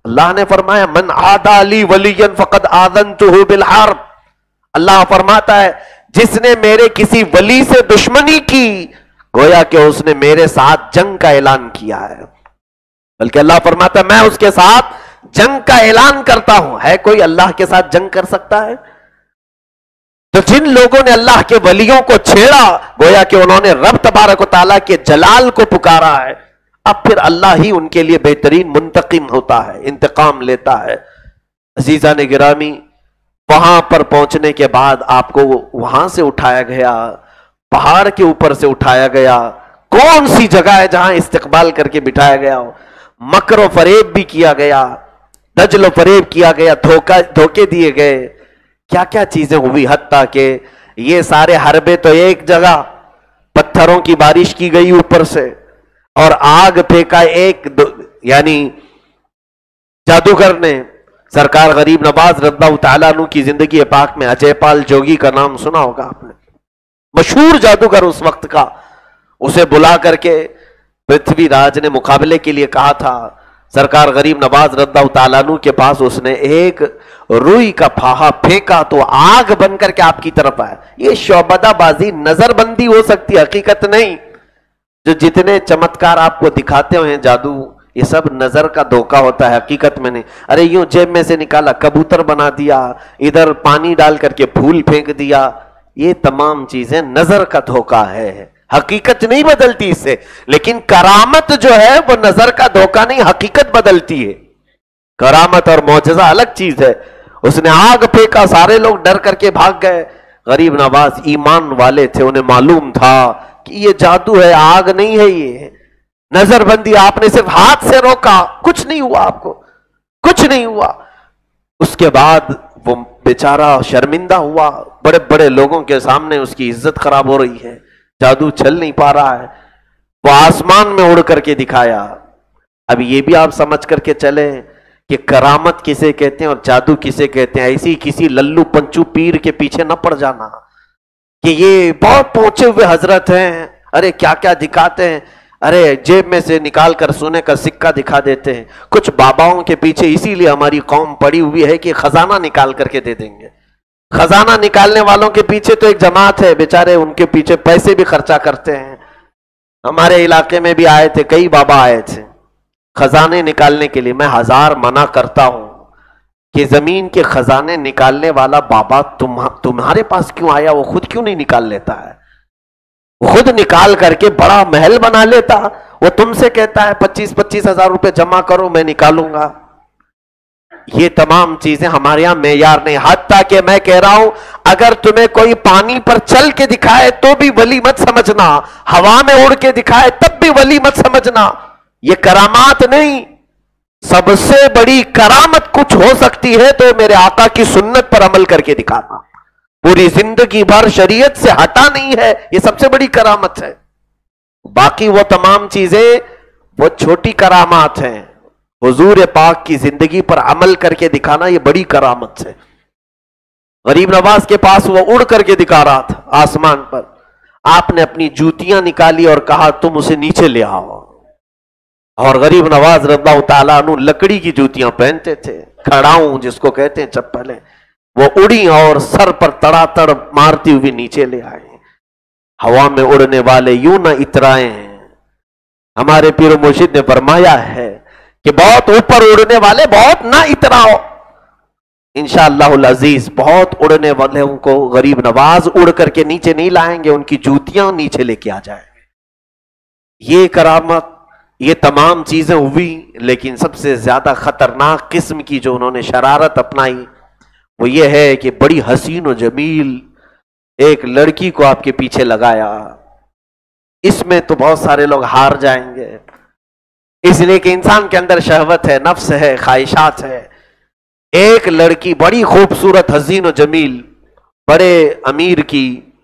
अल्लाह ने फरमाया, मन आदाली वलियन फकत आदन बिल अल्लाह फरमाता है जिसने मेरे किसी वली से दुश्मनी की, गोया कि उसने मेरे साथ जंग का ऐलान किया है। बल्कि अल्लाह फरमाता मैं उसके साथ जंग का ऐलान करता हूँ। है कोई अल्लाह के साथ जंग कर सकता है? तो जिन लोगों ने अल्लाह के वलियों को छेड़ा, गोया कि उन्होंने रब तबारक ताला के जलाल को पुकारा है, अब फिर अल्लाह ही उनके लिए बेहतरीन मुंतकिम होता है, इंतकाम लेता है। अजीजा ने गिरामी वहाँ पर पहुँचने के बाद आपको वहाँ से उठाया गया, पहाड़ के ऊपर से उठाया गया कौन सी जगह है जहाँ इस्तकबाल करके बिठाया गया हो? मकर फरेब भी किया गया, दजल फरेब किया गया, धोखा, धोखे दिए गए। क्या क्या चीज़ें हुई हत्ता के? ये सारे हरबे तो एक जगह, पत्थरों की बारिश की गई ऊपर से, और आग फेंका एक यानी जादूगर ने। सरकार गरीब नवाज़ रद्दा की ज़िंदगी पाक में अजयपाल जोगी का नाम सुना होगा आपने। मशहूर जादूगर उस वक्त का, उसे बुला करके पृथ्वीराज ने मुकाबले के लिए कहा था, सरकार गरीब नवाज़ रद्दा तालानू के पास उसने एक रुई का फाहा फेंका तो आग बन करके आपकी तरफ़ आया। ये शौबदाबाजी नजरबंदी हो सकती, हकीकत नहीं। जो जितने चमत्कार आपको दिखाते हुए जादू ये सब नज़र का धोखा होता है, हकीकत में नहीं। अरे यूँ जेब में से निकाला, कबूतर बना दिया, इधर पानी डाल करके फूल फेंक दिया, ये तमाम चीज़ें नज़र का धोखा है। हकीकत नहीं बदलती इससे, लेकिन करामत जो है, वो नज़र का धोखा नहीं, हकीकत बदलती है। करामत और मोजा अलग चीज़ है। उसने आग फेंका, सारे लोग डर करके भाग गए। गरीब नवाज़ ईमान वाले थे, उन्हें मालूम था कि ये जादू है, आग नहीं है ये। नजरबंदी आपने सिर्फ़ हाथ से रोका, कुछ नहीं हुआ आपको, कुछ नहीं हुआ। उसके बाद वो बेचारा शर्मिंदा हुआ बड़े बड़े लोगों के सामने उसकी इज़्ज़त खराब हो रही है, जादू चल नहीं पा रहा है। वो आसमान में उड़ करके दिखाया, अब ये भी आप समझ करके चले कि करामत किसे कहते हैं और जादू किसे कहते हैं? ऐसी किसी लल्लू पंचू पीर के पीछे न पड़ जाना कि ये बहुत पहुँचे हुए हज़रत हैं, अरे क्या क्या दिखाते हैं? अरे, जेब में से निकाल कर सोने का सिक्का दिखा देते हैं। कुछ बाबाओं के पीछे इसीलिए हमारी कौम पड़ी हुई है कि खजाना निकाल करके दे देंगे। खजाना निकालने वालों के पीछे तो एक जमात है। बेचारे उनके पीछे पैसे भी खर्चा करते हैं। हमारे इलाके में भी आए थे, कई बाबा आए थे। खजाने निकालने के लिए मैं हज़ार मना करता हूँ कि ज़मीन के खजाने निकालने वाला बाबा तुम तुम्हारे पास क्यों आया? वो खुद क्यों नहीं निकाल लेता है? खुद निकाल करके बड़ा महल बना लेता। वो तुमसे कहता है, पच्चीस पच्चीस हज़ार रुपए जमा करो, मैं निकालूँगा। ये तमाम चीज़ें हमारे यहाँ मैार नहीं। हत्या कि मैं कह रहा हूँ, अगर तुम्हें कोई पानी पर चल के दिखाए तो भी वली मत समझना। हवा में उड़ के दिखाए, तब भी वली मत समझना। ये करामात नहीं। सबसे बड़ी करामत कुछ हो सकती है तो मेरे आका की सुन्नत पर अमल करके दिखाना। पूरी ज़िंदगी भर शरीयत से हटा नहीं है, ये सबसे बड़ी करामत है। बाकी वो तमाम चीज़ें, वो छोटी करामात हैं। हुजूर पाक की ज़िंदगी पर अमल करके दिखाना ये बड़ी करामत है। गरीब नवाज़ के पास वो उड़ करके दिखा रहा था आसमान पर। आपने अपनी जूतियाँ निकाली और कहा, तुम उसे नीचे ले आओ। और गरीब नवाज़ रद्दा तला लकड़ी की जूतियाँ पहनते थे, खड़ाऊ जिसको कहते हैं चप्पलें। वो उड़ी और सर पर तड़ातड़ मारती हुई नीचे ले आए। हवा में उड़ने वाले यूँ न इतराए। हमारे पीर मुर्शिद ने फरमाया है कि बहुत ऊपर उड़ने वाले बहुत ना इतराओ। अज़ीज़, बहुत उड़ने वाले उनको गरीब नवाज़ उड़ करके नीचे नहीं लाएँगे, उनकी जूतियाँ नीचे लेके आ जाएँगे ये करामत, ये तमाम चीज़ें हुई, लेकिन सबसे ज़्यादा खतरनाक किस्म की जो उन्होंने शरारत अपनाई वो ये है कि बड़ी हसीन और जमील एक लड़की को आपके पीछे लगाया। इसमें तो बहुत सारे लोग हार जाएँगे। इसलिए कि इंसान के अंदर शहवत है, नफ्स है, ख्वाहिशात है। एक लड़की बड़ी खूबसूरत, हसीन और जमील, बड़े अमीर की,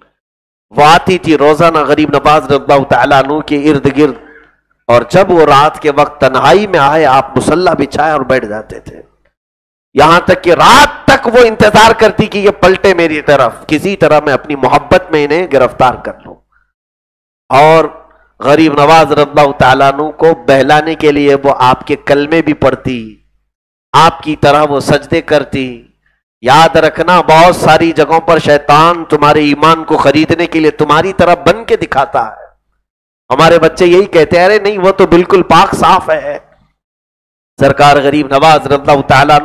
वो आती थी रोज़ाना गरीब नवाज़ रब्बा के इर्द गिर्द। और जब वो रात के वक्त तन्हाई में आए, आप मुसल्ला बिछाए और बैठ जाते थे। यहाँ तक कि रात तक वो इंतज़ार करती कि ये पलटे मेरी तरफ़। किसी तरह मैं अपनी मोहब्बत में इन्हें गिरफ़्तार कर लूँ। और गरीब नवाज़ तु को बहलाने के लिए वो आपके कलमे भी पढ़ती, आपकी तरह वो सजदे करती। याद रखना, बहुत सारी जगहों पर शैतान तुम्हारे ईमान को खरीदने के लिए तुम्हारी तरह बन के दिखाता है। हमारे बच्चे यही कहते हैं, अरे नहीं, वो तो बिल्कुल पाक साफ़ है। सरकार गरीब नवाज़ रद्दा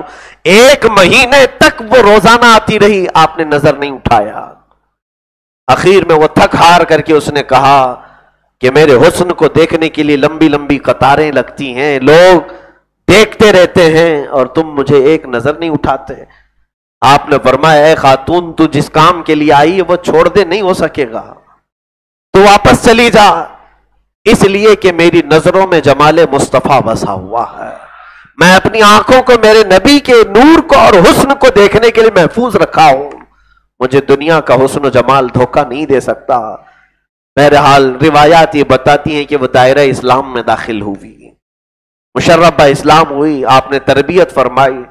एक महीने तक वो रोज़ाना आती रही, आपने नज़र नहीं उठाया। आखिर में वो थक हार करके उसने कहा कि मेरे हुस्न को देखने के लिए लंबी लंबी कतारें लगती हैं, लोग देखते रहते हैं और तुम मुझे एक नज़र नहीं उठाते। आपने फरमाया खातून, तू जिस काम के लिए आई है, वो छोड़ दे, नहीं हो सकेगा। तू वापस चली जा। इसलिए कि मेरी नज़रों में जमाले मुस्तफ़ा बसा हुआ है। मैं अपनी आँखों को मेरे नबी के नूर को और हुस्न को देखने के लिए महफूज रखा हूँ। मुझे दुनिया का हुस्न जमाल धोखा नहीं दे सकता। बहरहाल, रिवायात ये बताती हैं कि वह दायरा इस्लाम में दाखिल हुई। मुशर्रबा इस्लाम हुई, आपने तरबियत फरमाई।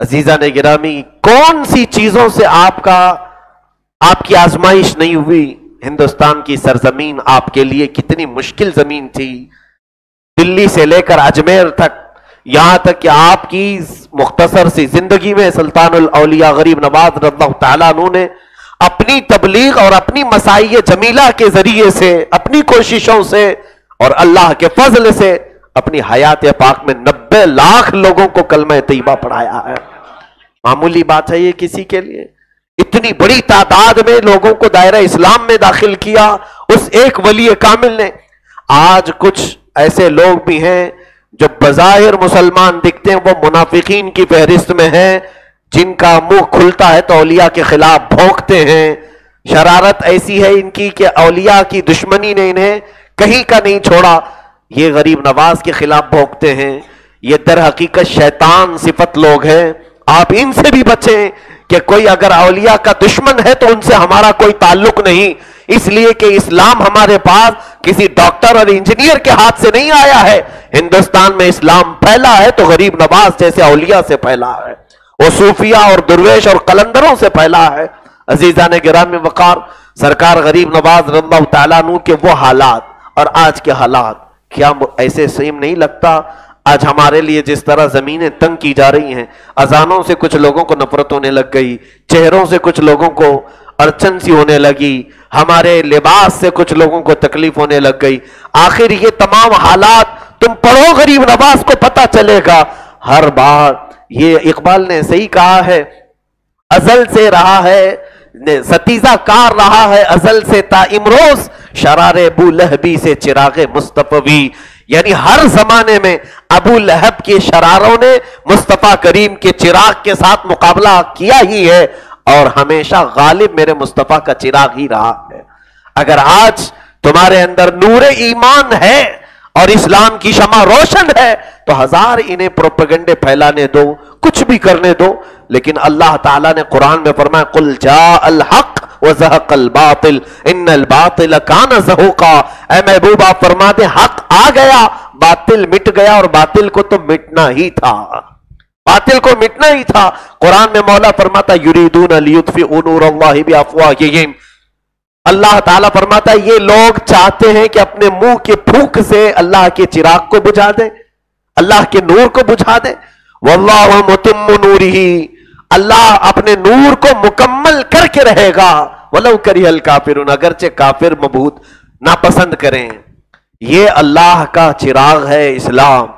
अजीजा ने गिरामी, कौन सी चीज़ों से आपका, आपकी आजमाइश नहीं हुई? हिंदुस्तान की सरजमीन आपके लिए कितनी मुश्किल ज़मीन थी। दिल्ली से लेकर अजमेर तक यहाँ तक कि आपकी मुख्तसर सी ज़िंदगी में सुल्तान अलिया गरीब नवाज़ रद्दा ने अपनी तबलीग और अपनी मसाई जमीला के ज़रिए से, अपनी कोशिशों से और अल्लाह के फजल से अपनी हयात पाक में नब्बे लाख लोगों को कलम तयबा पढ़ाया है। मामूली बात है ये किसी के लिए। इतनी बड़ी तादाद में लोगों को दायरा इस्लाम में दाखिल किया, उस एक वली कामिल ने। आज कुछ ऐसे लोग भी हैं जो बज़ाहिर मुसलमान दिखते हैं, वो मुनाफिकीन की फहरिस्त में है, जिनका मुँह खुलता है तो अलिया के खिलाफ भोंकते हैं। शरारत ऐसी है इनकी कि अलिया की दुश्मनी ने इन्हें कहीं का नहीं छोड़ा। ये गरीब नवाज़ के खिलाफ भोंकते हैं। ये दर हकीकत शैतान सिफत लोग हैं। आप इनसे भी बचें कि कोई अगर अलिया का दुश्मन है तो उनसे हमारा कोई ताल्लुक नहीं। इसलिए कि इस्लाम हमारे पास किसी डॉक्टर और इंजीनियर के हाथ से नहीं आया है। हिंदुस्तान में इस्लाम फैला है तो गरीब नवाज़ जैसे अलिया से फैला है, वो सूफिया और दुर्वेश और कलंदरों से फैला है। अजीजा ने गिराम वकार, सरकार गरीब नवाज़ रल्ला के वो हालात और आज के हालात, क्या ऐसे सेम नहीं लगता? आज हमारे लिए जिस तरह जमीनें तंग की जा रही हैं, अजानों से कुछ लोगों को नफरत होने लग गई, चेहरों से कुछ लोगों को अड़चन सी होने लगी। हमारे लिबास से कुछ लोगों को तकलीफ़ होने लग गई। आखिर ये तमाम हालात तुम पढ़ो, गरीब नवाज़, को पता चलेगा। हर बार ये इकबाल ने सही कहा है। अजल से रहा है सतीजा कार रहा है। अजल से ता इमरोज, शरार अबू लहबी से चिराग मुस्तफवी। यानी हर जमाने में अबू लहब के शरारों ने मुस्तफ़ा करीम के चिराग के साथ मुकाबला किया ही है। और हमेशा गालिब मेरे मुस्तफ़ा का चिराग ही रहा है। अगर आज तुम्हारे अंदर नूर ईमान है और इस्लाम की शमा रोशन है तो हज़ार इन्हें प्रोपेगंडे फैलाने दो, कुछ भी करने दो। लेकिन अल्लाह ताला ने कुरान में फरमाया, कुल जा अल हक बातिल, इन्नल बातिल कान जहूका। ए महबूब, आप फरमा दे, हक आ गया, बातिल मिट गया और बातिल को तो मिटना ही था। बातिल को मिटना ही था। कुरान में मौला फरमाता, युरीदून अलियुतफी अल्लाह ताला फरमाता, ये लोग चाहते हैं कि अपने मुँह के फूक से अल्लाह के चिराग को बुझा दे, अल्लाह के नूर को बुझा दे। वल्लाह मुतिम नूर ही अल्लाह अपने नूर को मुकम्मल करके रहेगा। वलो करी हल काफिर अगरचे काफिर मबूत नापसंद करें। ये अल्लाह का चिराग है इस्लाम।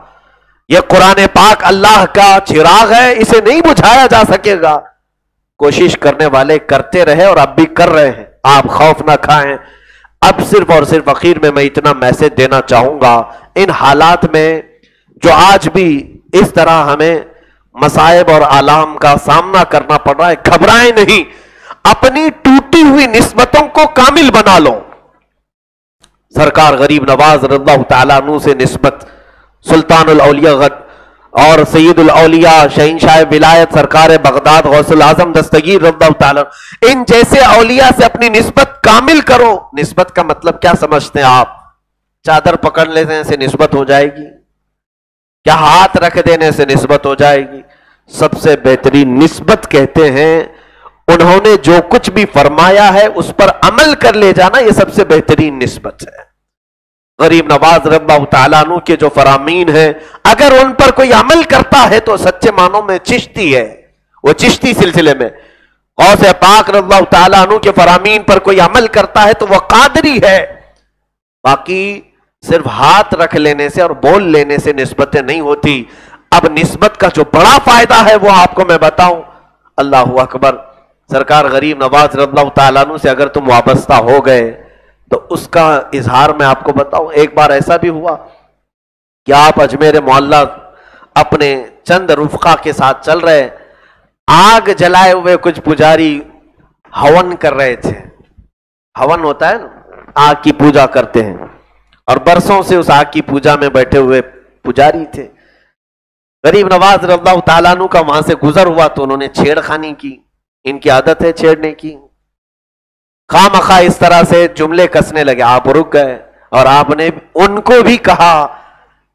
ये कुरान पाक अल्लाह का चिराग है, इसे नहीं बुझाया जा सकेगा। कोशिश करने वाले करते रहे और अब भी कर रहे हैं। आप खौफ ना खाएँ। अब सिर्फ़ और सिर्फ़ अखीर में मैं इतना मैसेज देना चाहूँगा, इन हालात में जो आज भी इस तरह हमें मसायब और आलाम का सामना करना पड़ रहा है, घबराएँ नहीं। अपनी टूटी हुई नस्बतों को कामिल बना लो। सरकार गरीब नवाज़ रद्दा तु से निस्बत सुल्तान और सैदुलौलिया शहीन शाह विलायत सरकार बगदाद, गौसल आज़म, दस्तगीर, रद्दा इन जैसे अलिया से अपनी नस्बत कामिल करो। नस्बत का मतलब क्या समझते हैं आप? चादर पकड़ लेने से नस्बत हो जाएगी। क्या हाथ रख देने से नस्बत हो जाएगी। सबसे बेहतरीन नस्बत कहते हैं, उन्होंने जो कुछ भी फरमाया है, उस पर अमल कर ले जाना यह सबसे बेहतरीन नस्बत है। गरीब नवाज़ रब्बा के जो फरामीन है, अगर उन पर कोई अमल करता है तो सच्चे मानों में चिश्ती है। वो चिश्ती सिलसिले में। गौस पाक रब्बा के फरामीन पर कोई अमल करता है तो वह कादरी है। बाकी सिर्फ़ हाथ रख लेने से और बोल लेने से निस्बतें नहीं होती। अब निस्बत का जो बड़ा फ़ायदा है वो आपको मैं बताऊँ। अल्लाह अकबर। सरकार गरीब नवाज़ रब्ला से अगर तुम वाबस्ता हो गए तो उसका इजहार मैं आपको बताऊँ, एक बार ऐसा भी हुआ कि आप अजमेर मोहल्ला अपने चंद रुफका के साथ चल रहे आग जलाए हुए कुछ पुजारी हवन कर रहे थे। हवन होता है ना, आग की पूजा करते हैं। और बरसों से उस आग की पूजा में बैठे हुए पुजारी थे। गरीब नवाज़ रब्ला तालानू का वहाँ से गुजर हुआ तो उन्होंने छेड़खानी की। इनकी आदत है छेड़ने की। खाम खा इस तरह से जुमले कसने लगे, आप रुक गए। और आपने उनको भी कहा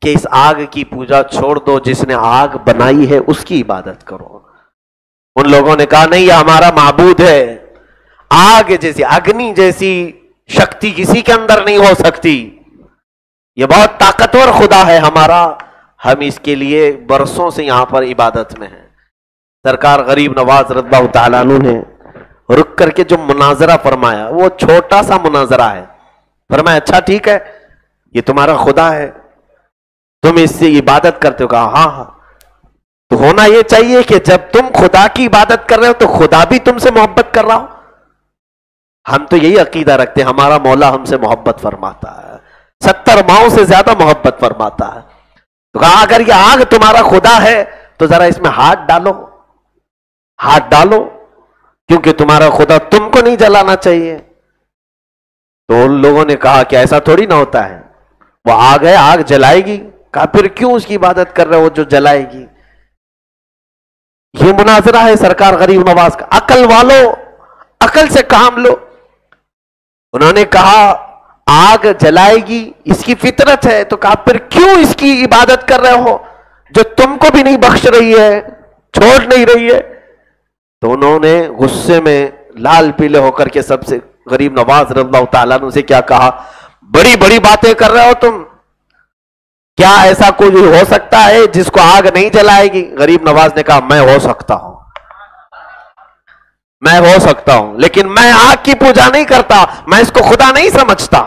कि इस आग की पूजा छोड़ दो, जिसने आग बनाई है, उसकी इबादत करो। उन लोगों ने कहा, नहीं, यह हमारा महबूद है। आग जैसी, अग्नि जैसी शक्ति किसी के अंदर नहीं हो सकती। यह बहुत ताकतवर खुदा है हमारा। हम इसके लिए बरसों से यहाँ पर इबादत में है। सरकार गरीब नवाज़ रद्बा तु ने रुक करके जो मुनाजरा फरमाया, वो छोटा सा मुनाजरा है। फरमाया अच्छा ठीक है, ये तुम्हारा खुदा है। तुम इससे इबादत करते हो। कहा हाँ हाँ। तो होना ये चाहिए कि जब तुम खुदा की इबादत कर रहे हो तो खुदा भी तुमसे मोहब्बत कर रहा हो। हम तो यही अकीदा रखते हैं, हमारा मौला हमसे मोहब्बत फरमाता है। सत्तर माओ से ज़्यादा मोहब्बत फरमाता है। तो कहा, अगर ये आग तुम्हारा खुदा है तो जरा इसमें हाथ डालो हाथ डालो क्योंकि तुम्हारा खुदा तुमको नहीं जलाना चाहिए। तो उन लोगों ने कहा कि ऐसा थोड़ी ना होता है। वो आग है आग जलाएगी। कहा, फिर क्यों उसकी इबादत कर रहे हो जो जलाएगी? ये मुनाजरा है सरकार, गरीब नवाज़ का। अकल वालो, अकल से काम लो। उन्होंने कहा, आग जलाएगी, इसकी फितरत है। तो कहा, फिर क्यों इसकी इबादत कर रहे हो? जो तुमको भी नहीं बख्श रही है, छोड़ नहीं रही है। तो उन्होंने गुस्से में लाल पीले होकर के सबसे गरीब नवाज़ रल्ला से क्या कहा, बड़ी बड़ी बातें कर रहे हो तुम। क्या ऐसा कोई हो सकता है जिसको आग नहीं जलाएगी? गरीब नवाज़ ने कहा, मैं हो सकता हूँ। मैं हो सकता हूँ, लेकिन मैं आग की पूजा नहीं करता, मैं इसको खुदा नहीं समझता।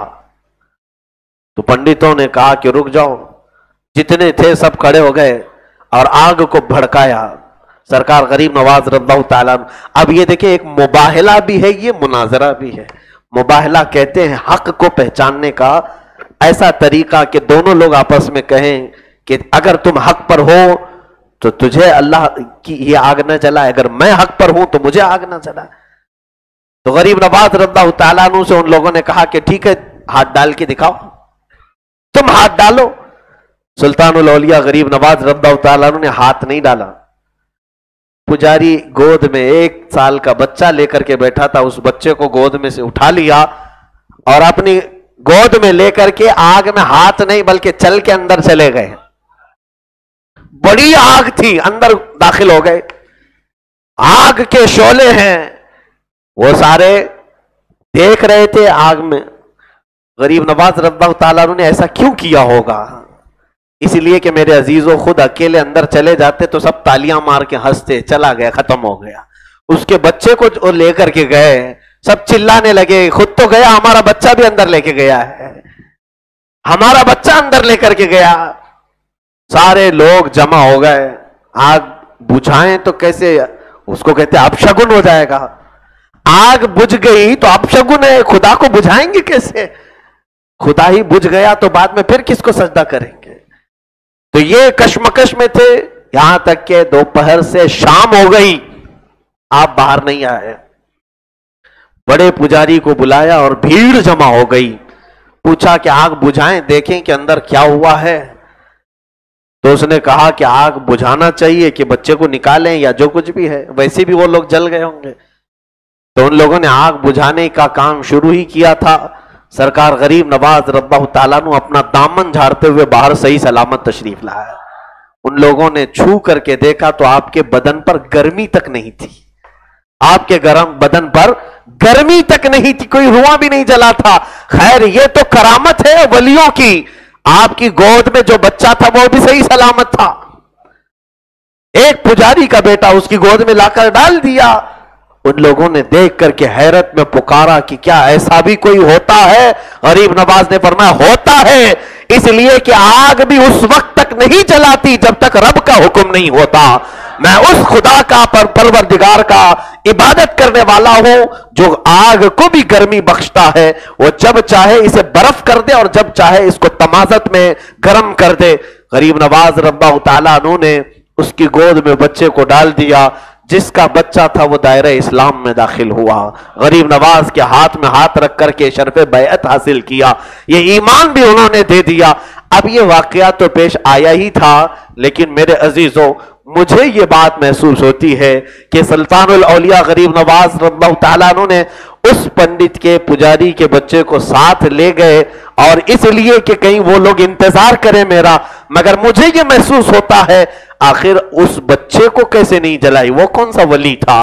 तो पंडितों ने कहा कि, रुक जाओ। जितने थे सब खड़े हो गए और आग को भड़काया सरकार गरीब नवाज़ रद्दा अब ये देखिए, एक मुबाहला भी है, ये मुनाजरा भी है। मुबाहला कहते हैं हक को पहचानने का ऐसा तरीका कि दोनों लोग आपस में कहें कि अगर तुम हक पर हो तो तुझे अल्लाह की ये आग न जलाए। अगर मैं हक पर हूँ तो मुझे आग न जलाए। तो गरीब नवाज़ रद्दा तु से उन लोगों ने कहा कि ठीक है, हाथ डाल के दिखाओ। तुम हाथ डालो। सुल्तान गरीब नवाज़ रद्दा ने हाथ नहीं डाला। पुजारी गोद में एक साल का बच्चा लेकर के बैठा था, उस बच्चे को गोद में से उठा लिया और अपनी गोद में लेकर के आग में हाथ नहीं, बल्कि चल के अंदर चले गए। बड़ी आग थी, अंदर दाखिल हो गए। आग के शोले हैं, वो सारे देख रहे थे आग में। गरीब नवाज़ रब्बा ने ऐसा क्यों किया होगा? इसलिए कि मेरे अजीजों खुद अकेले अंदर चले जाते तो सब तालियाँ मार के हँसते, चला गया, खत्म हो गया। उसके बच्चे को लेकर के गए, सब चिल्लाने लगे, खुद तो गया, हमारा बच्चा भी अंदर लेके गया है। हमारा बच्चा अंदर लेकर के गया। सारे लोग जमा हो गए। आग बुझाएँ तो कैसे, उसको कहते अपशगुन हो जाएगा। आग बुझ गई तो अपशगुन है, खुदा को बुझाएँगे कैसे? खुदा ही बुझ गया तो बाद में फिर किसको सजदा करेंगे? तो ये कश्मकश में थे, यहाँ तक के दोपहर से शाम हो गई। आप बाहर नहीं आए। बड़े पुजारी को बुलाया और भीड़ जमा हो गई। पूछा कि आग बुझाएँ, देखें कि अंदर क्या हुआ है। तो उसने कहा कि आग बुझाना चाहिए कि बच्चे को निकालें या जो कुछ भी है। वैसे भी वो लोग जल गए होंगे। तो उन लोगों ने आग बुझाने का काम शुरू ही किया था। सरकार गरीब नवाज़ रब्बा तला अपना दामन झाड़ते हुए बाहर सही सलामत तशरीफ़ लाया। उन लोगों ने छू करके देखा तो आपके बदन पर गर्मी तक नहीं थी। आपके गर्म बदन पर गर्मी तक नहीं थी, कोई रुआ भी नहीं जला था। खैर, ये तो करामत है वलियों की। आपकी गोद में जो बच्चा था, वो भी सही सलामत था। एक पुजारी का बेटा उसकी गोद में लाकर डाल दिया। उन लोगों ने देख करके हैरत में पुकारा कि क्या ऐसा भी कोई होता है? गरीब नवाज़ ने फरमाया, होता है। इसलिए कि आग भी उस वक्त तक नहीं जलाती जब तक रब का हुक्म नहीं होता। मैं उस खुदा का, पर, परवरदिगार का इबादत करने वाला हूँ, जो आग को भी गर्मी बख्शता है। वो जब चाहे इसे बर्फ़ कर दे और जब चाहे इसको तमाजत में गर्म कर दे। गरीब नवाज़ रब्बा ने उसकी गोद में बच्चे को डाल दिया। जिसका बच्चा था वो दायरे इस्लाम में दाखिल हुआ। गरीब नवाज़ के हाथ में हाथ रख करके शरफ बैत हासिल किया। ये ईमान भी उन्होंने दे दिया। अब ये वाकया तो पेश आया ही था, लेकिन मेरे अजीजों मुझे ये बात महसूस होती है कि सुल्तान अलिया गरीब नवाज़ रब्बा ने उस पंडित के, पुजारी के बच्चे को साथ ले गए और इसलिए कि कहीं वो लोग इंतज़ार करें मेरा, मगर मुझे ये महसूस होता है, आखिर उस बच्चे को कैसे नहीं जलाई? वो कौन सा वली था?